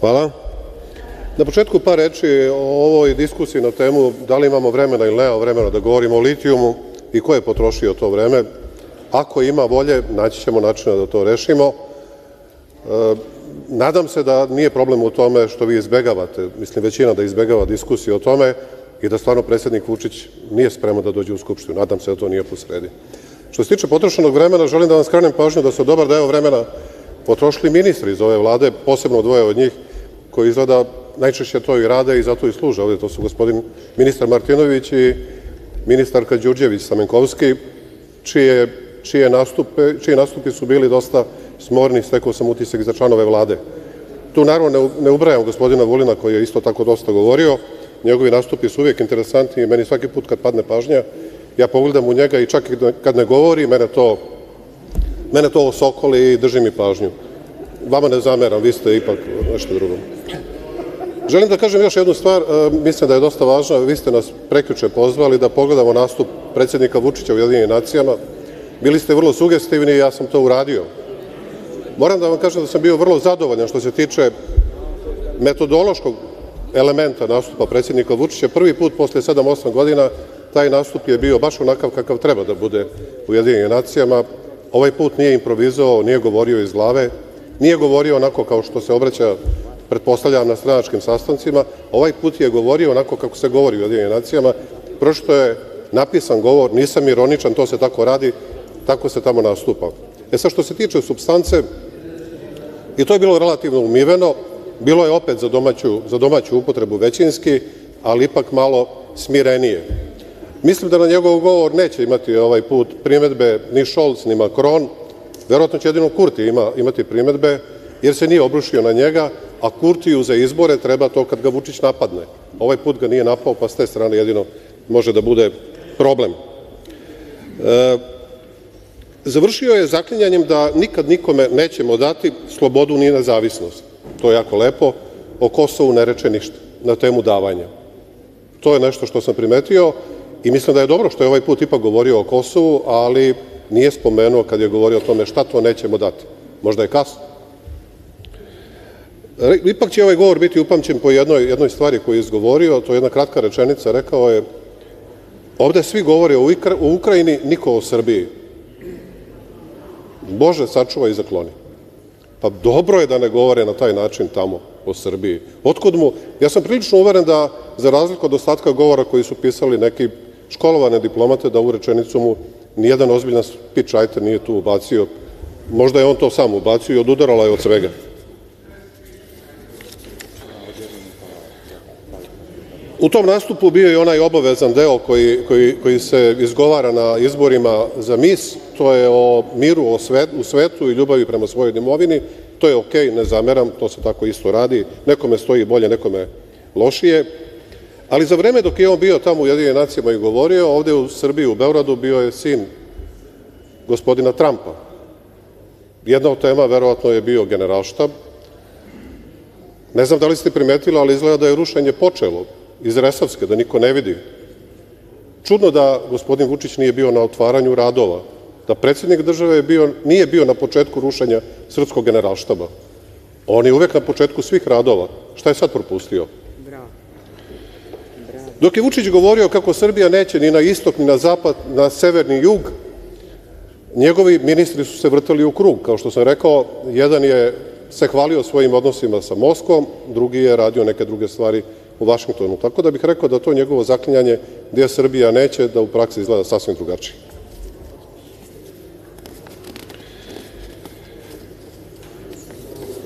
Hvala. Na početku par reči o ovoj diskusiji na temu da li imamo vremena ili nema vremena da govorimo o litijumu i ko je potrošio to vreme. Ako ima volje, naći ćemo načina da to rešimo. E, nadam se da nije problem u tome što vi izbegavate, mislim većina da izbegava diskusiju o tome i da stvarno predsednik Vučić nije spreman da dođe u Skupštinu. Nadam se da to nije posredi. Što se tiče potrošenog vremena, želim da vam skrenem pažnju da su dobar deo vremena potrošili ministri iz ove vlade, posebno dvoje od njih, koji izgleda najčešće to i rade i zato i služe ovde. To su gospodin ministar Martinović i ministarka Đurđević Stamenkovski, čije, čije, nastupe, čije nastupi su bili dosta smorni, stekao sam utisak za članove vlade. Tu naravno ne, ne ubrajam gospodina Vulina koji je isto tako dosta govorio, njegovi nastupi su uvijek interesantni i meni svaki put kad padne pažnja, ja pogledam u njega i čak i kad ne govori, mene to, mene to osokoli i drži mi pažnju. Vama ne zameram, vi ste ipak nešto drugo. Želim da kažem još jednu stvar, e, mislim da je dosta važna, vi ste nas prekjuče pozvali da pogledamo nastup predsednika Vučića u Jedinim nacijama. Bili ste vrlo sugestivni i ja sam to uradio. Moram da vam kažem da sam bio vrlo zadovoljan što se tiče metodološkog elementa nastupa predsednika Vučića. Prvi put posle 7-8 godina taj nastup je bio baš onakav kakav treba da bude u Jedinim nacijama. Ovaj put nije improvizovao, nije govorio iz glave, nije govorio onako kao što se obraća pretpostavljam na stranačkim sastancima, ovaj put je govorio onako kako se govori u Jedinim nacijama, prošto je napisan govor, nisam ironičan, to se tako radi, tako se tamo nastupa. E sad što se tiče substance, i to je bilo relativno umiveno, bilo je opet za domaću, za domaću upotrebu većinski, ali ipak malo smirenije. Mislim da na njegov govor neće imati ovaj put primetbe ni Scholz ni Macron, verovatno će jedino Kurti ima, imati primetbe, jer se nije obrušio na njega, a Kurtiju za izbore treba to kad ga Vučić napadne. Ovaj put ga nije napao, pa s te strane jedino može da bude problem. E, završio je zaklinjanjem da nikad nikome nećemo dati slobodu ni nezavisnost. To je jako lepo. O Kosovu ne reče ništa na temu davanja. To je nešto što sam primetio i mislim da je dobro što je ovaj put ipak govorio o Kosovu, ali nije spomenuo kad je govorio o tome šta to nećemo dati. Možda je kasno. Ipak će ovaj govor biti upamćen po jednoj, jednoj stvari koju je izgovorio, to je jedna kratka rečenica, rekao je ovde svi govore o, o Ukrajini, niko o Srbiji. Bože, sačuva i zakloni. Pa dobro je da ne govore na taj način tamo o Srbiji. Otkud mu, ja sam prilično uveren da, za razliku od ostatka govora koji su pisali neki školovane diplomate, da ovu rečenicu mu nijedan ozbiljan speech writer nije tu ubacio. Možda je on to sam ubacio i odudarala je od svega. U tom nastupu bio je onaj obavezan deo koji, koji, koji se izgovara na izborima za mis, to je o miru o svet, u svetu i ljubavi prema svojoj domovini, to je okej, okay, ne zameram, to se tako isto radi, nekome stoji bolje, nekome lošije, ali za vreme dok je on bio tamo u nacijama i govorio, ovde u Srbiji, u Beogradu, bio je sin gospodina Trumpa. Jedna od tema verovatno je bio generalštab. Ne znam da li ste primetili, ali izgleda da je rušenje počelo iz Resavske, da niko ne vidi. Čudno da gospodin Vučić nije bio na otvaranju radova, da predsednik države je bio, nije bio na početku rušenja srpskog generalštaba. On je uvek na početku svih radova. Šta je sad propustio? Dok je Vučić govorio kako Srbija neće ni na istok, ni na zapad, na severni jug, njegovi ministri su se vrtali u krug. Kao što sam rekao, jedan je se hvalio svojim odnosima sa Moskvom, drugi je radio neke druge stvari u Vašingtonu. Tako da bih rekao da to njegovo zaklinjanje gde Srbija neće da u praksi izgleda sasvim drugačije.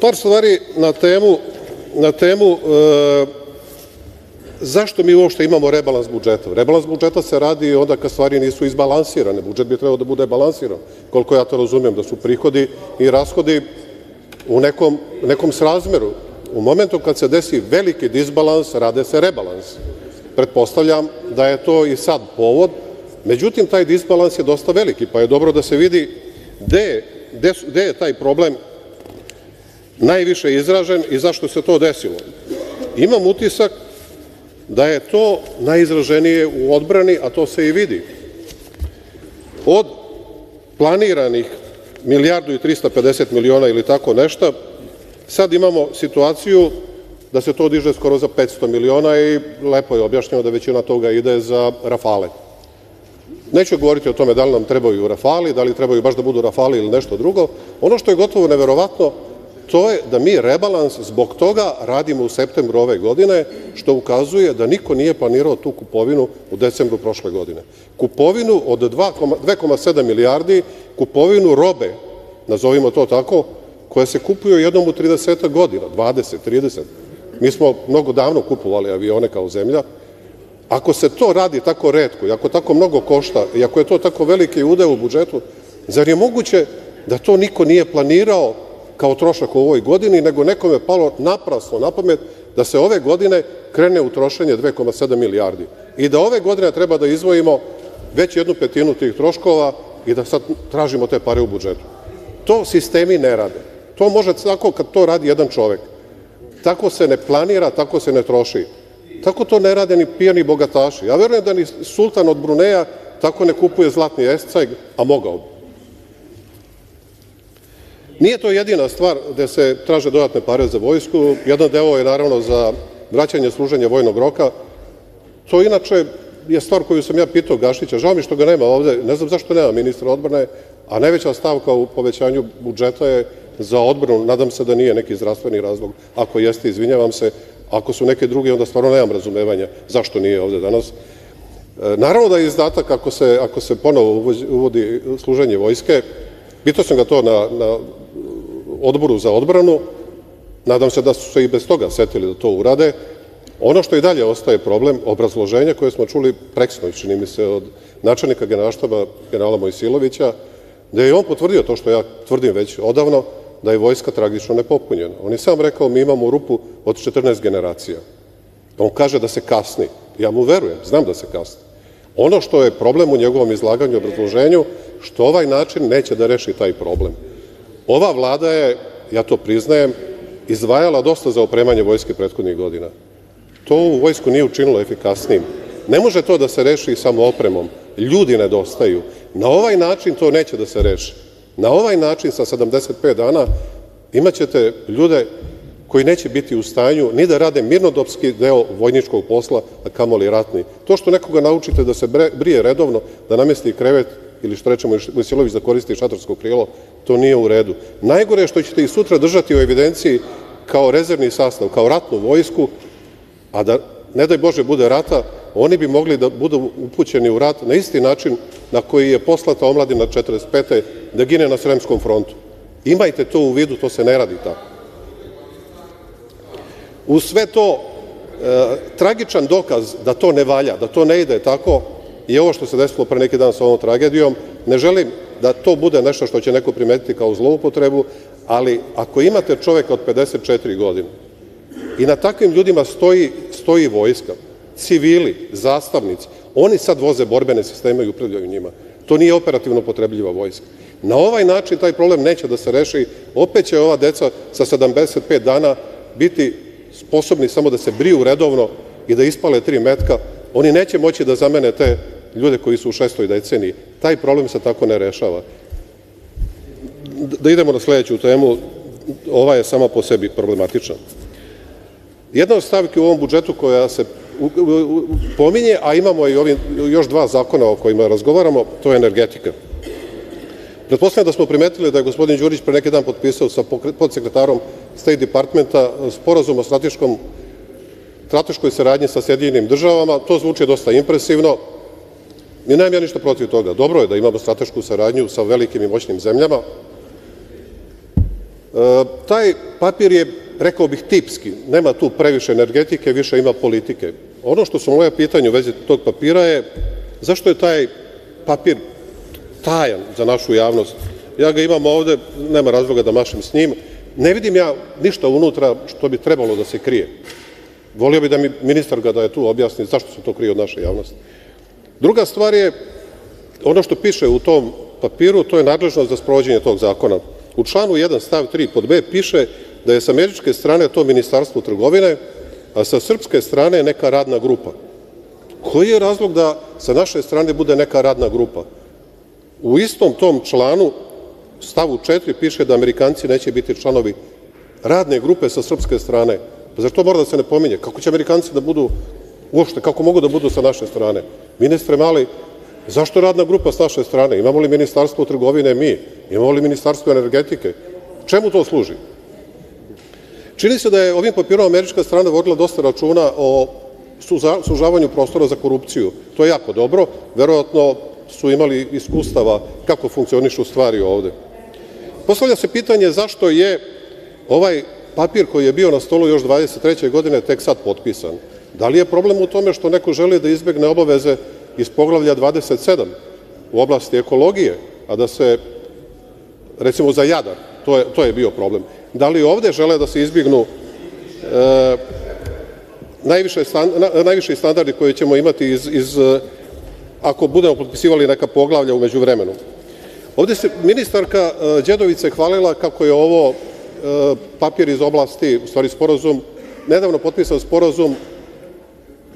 Par stvari na temu, na temu e, zašto mi uopšte imamo rebalans budžeta. Rebalans budžeta se radi onda kad stvari nisu izbalansirane. Budžet bi trebao da bude balansiran, koliko ja to razumem, da su prihodi i rashodi u nekom, nekom srazmeru. U momentu kad se desi veliki disbalans, rade se rebalans. Pretpostavljam da je to i sad povod, međutim, taj disbalans je dosta veliki, pa je dobro da se vidi gde, gde, gde je taj problem najviše izražen i zašto se to desilo. Imam utisak da je to najizraženije u odbrani, a to se i vidi. Od planiranih milijardu i 350 miliona ili tako nešto, Sad imamo situaciju da se to diže skoro za 500 miliona i lepo je objašnjeno da većina toga ide za Rafale. Neću govoriti o tome da li nam trebaju Rafali, da li trebaju baš da budu Rafali ili nešto drugo. Ono što je gotovo neverovatno, to je da mi rebalans zbog toga radimo u septembru ove godine, što ukazuje da niko nije planirao tu kupovinu u decembru prošle godine. Kupovinu od 2,7 milijardi, kupovinu robe, nazovimo to tako, koja se kupuje jednom u 30 godina, 20, 30. Mi smo mnogo davno kupovali avione kao zemlja. Ako se to radi tako redko i ako tako mnogo košta i ako je to tako veliki udeo u budžetu, zar je moguće da to niko nije planirao kao trošak u ovoj godini, nego nekome palo naprasno na pamet da se ove godine krene u trošenje 2,7 milijardi i da ove godine treba da izvojimo već jednu petinu tih troškova i da sad tražimo te pare u budžetu. To sistemi ne rade. To može tako kad to radi jedan čovek. Tako se ne planira, tako se ne troši. Tako to ne rade ni pijani bogataši. Ja verujem da ni sultan od Bruneja tako ne kupuje zlatni escajg, a mogao bi. Nije to jedina stvar gde se traže dodatne pare za vojsku. Jedan deo je naravno za vraćanje služenja vojnog roka. To inače je stvar koju sam ja pitao Gašića. Žao mi što ga nema ovde. Ne znam zašto nema ministra odbrane, a najveća stavka u povećanju budžeta je za odbranu. Nadam se da nije neki zdravstveni razlog. Ako jeste, izvinjavam se. Ako su neke druge, onda stvarno nemam razumevanja zašto nije ovde danas. E, naravno da je izdatak ako se, ako se ponovo uvodi služenje vojske. Pitao sam ga to na, odboru za odbranu. Nadam se da su se i bez toga setili da to urade. Ono što i dalje ostaje problem, obrazloženja koje smo čuli preksnoć, čini mi se, od načelnika generalštaba generala Mojsilovića, da je on potvrdio to što ja tvrdim već odavno, da je vojska tragično nepopunjena. On je sam rekao mi imamo rupu od 14 generacija. On kaže da se kasni. Ja mu verujem, znam da se kasni. Ono što je problem u njegovom izlaganju i obrazloženju, što ovaj način neće da reši taj problem. Ova vlada je, ja to priznajem, izdvajala dosta za opremanje vojske prethodnih godina. To u vojsku nije učinilo efikasnijim. Ne može to da se reši samo opremom. Ljudi nedostaju. Na ovaj način to neće da se reši. Na ovaj način sa 75 dana imaćete ljude koji neće biti u stanju ni da rade mirnodopski deo vojničkog posla, a kamoli ratni. To što nekoga naučite da se brije redovno, da namesti krevet ili što rečemo Mojsilović da koristi šatorsko krilo, to nije u redu. Najgore je što ćete ih sutra držati u evidenciji kao rezervni sastav, kao ratnu vojsku, a da, ne daj Bože, bude rata, oni bi mogli da budu upućeni u rat na isti način na koji je poslata omladina 45. da gine na Sremskom frontu. Imajte to u vidu, to se ne radi tako. U sve to, e, tragičan dokaz da to ne valja, da to ne ide tako, i ovo što se desilo pre neki dan sa ovom tragedijom. Ne želim da to bude nešto što će neko primetiti kao zloupotrebu, ali ako imate čoveka od 54 godine i na takvim ljudima stoji, stoji vojska, civili, zastavnici, oni sad voze borbene sisteme i upravljaju njima. To nije operativno potrebljiva vojska. Na ovaj način taj problem neće da se reši. Opet će ova deca sa 75 dana biti sposobni samo da se briju redovno i da ispale tri metka. Oni neće moći da zamene te ljude koji su u šestoj deceniji. Taj problem se tako ne rešava. Da idemo na sledeću temu, ova je sama po sebi problematična. Jedna od stavki u ovom budžetu koja se pominje, a imamo i ovim, još dva zakona o kojima razgovaramo, to je energetika. Pretpostavljam da smo primetili da je gospodin Đurić pre neki dan potpisao sa podsekretarom State Departmenta sporazum o strateškom strateškoj saradnji sa Sjedinjenim državama. To zvuči dosta impresivno. Nemam ja ništa protiv toga. Dobro je da imamo stratešku saradnju sa velikim i moćnim zemljama. E, taj papir je, rekao bih, tipski. Nema tu previše energetike, više ima politike. Ono što su moje pitanje u vezi tog papira je zašto je taj papir tajan za našu javnost? Ja ga imam ovde, nema razloga da mašem s njim. Ne vidim ja ništa unutra što bi trebalo da se krije. Volio bi da mi ministar ga da je tu objasni zašto se to krije od naše javnosti. Druga stvar je, ono što piše u tom papiru, to je nadležnost za sprovođenje tog zakona. U članu 1 stav 3 pod B piše da je sa američke strane to ministarstvo trgovine, a sa srpske strane neka radna grupa. Koji je razlog da sa naše strane bude neka radna grupa? U istom tom članu, stavu 4, piše da Amerikanci neće biti članovi radne grupe sa srpske strane. Pa zar to mora da se ne pominje? Kako će Amerikanci da budu, uopšte, kako mogu da budu sa naše strane? Ministre Mali, zašto radna grupa s naše strane? Imamo li ministarstvo trgovine mi? Imamo li ministarstvo energetike? Čemu to služi? Čini se da je ovim papirom američka strana vodila dosta računa o sužavanju prostora za korupciju. To je jako dobro. Verovatno su imali iskustava kako funkcionišu stvari ovde. Postavlja se pitanje zašto je ovaj papir koji je bio na stolu još 23. godine tek sad potpisan. Da li je problem u tome što neko želi da izbegne obaveze iz poglavlja 27 u oblasti ekologije, a da se, recimo za Jadar, to je, bio problem. Da li ovde žele da se izbignu e, najviše, standardi koje ćemo imati iz, ako budemo potpisivali neka poglavlja umeđu vremenu. Ovde se ministarka e, Đedovice hvalila kako je ovo e, papir iz oblasti, u stvari sporazum, nedavno potpisan sporazum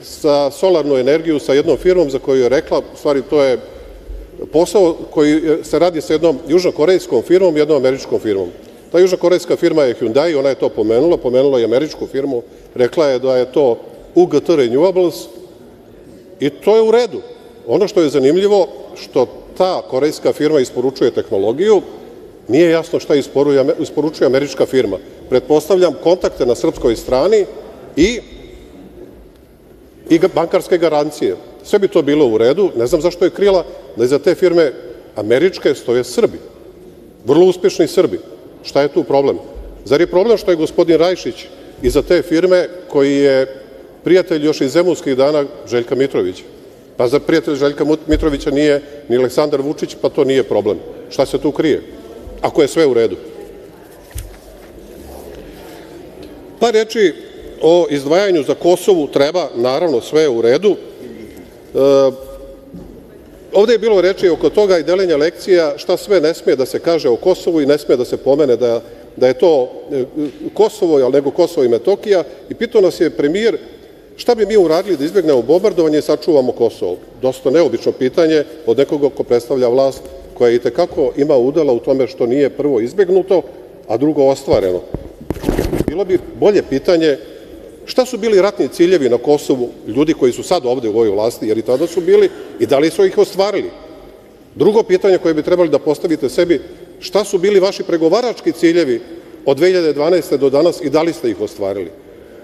sa solarnu energiju sa jednom firmom za koju je rekla, u stvari to je posao koji se radi sa jednom južnokorejskom firmom i jednom američkom firmom. Ta južnokorejska firma je Hyundai, ona je to pomenula, pomenula je američku firmu, rekla je da je to UGT Renewables i to je u redu. Ono što je zanimljivo, što ta korejska firma isporučuje tehnologiju, nije jasno šta isporučuje američka firma. Pretpostavljam kontakte na srpskoj strani i i bankarske garancije. Sve bi to bilo u redu. Ne znam zašto je krila da iza te firme američke stoje Srbi. Vrlo uspešni Srbi. Šta je tu problem? Zar je problem što je gospodin Rajšić iza te firme koji je prijatelj još iz zemunskih dana Željka Mitrovića? Pa za prijatelj Željka Mitrovića nije ni Aleksandar Vučić, pa to nije problem. Šta se tu krije? Ako je sve u redu. Pa reči o izdvajanju za Kosovu treba, naravno, sve u redu. E, ovde je bilo reči oko toga i delenja lekcija šta sve ne smije da se kaže o Kosovu i ne smije da se pomene da, da je to e, Kosovo, nego Kosovo i Metokija. I pitao nas je premijer šta bi mi uradili da izbegnemo bombardovanje i sačuvamo Kosovo. Dosta neobično pitanje od nekoga ko predstavlja vlast koja i tekako ima udela u tome što nije prvo izbegnuto, a drugo ostvareno. Bilo bi bolje pitanje Šta su bili ratni ciljevi na Kosovu ljudi koji su sad ovde u ovoj vlasti, jer i tada su bili, i da li su ih ostvarili? Drugo pitanje koje bi trebali da postavite sebi, šta su bili vaši pregovarački ciljevi od 2012. do danas i da li ste ih ostvarili?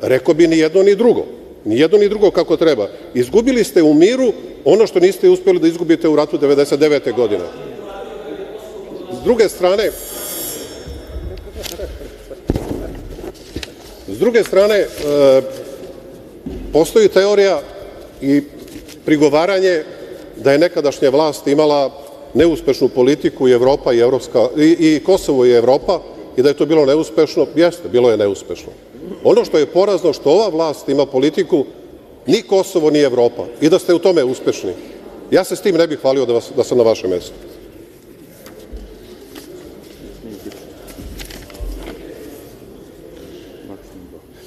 Rekao bi ni jedno ni drugo. Ni jedno ni drugo kako treba. Izgubili ste u miru ono što niste uspeli da izgubite u ratu 99. godine. S druge strane, S druge strane, e, postoji teorija i prigovaranje da je nekadašnja vlast imala neuspešnu politiku i Kosovo i Evropa i da je to bilo neuspešno, jeste, bilo je neuspešno. Ono što je porazno što ova vlast ima politiku ni Kosovo ni Evropa i da ste u tome uspešni. Ja se s tim ne bih hvalio da, da sam na vašem mestu.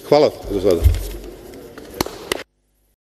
Hvala za sada.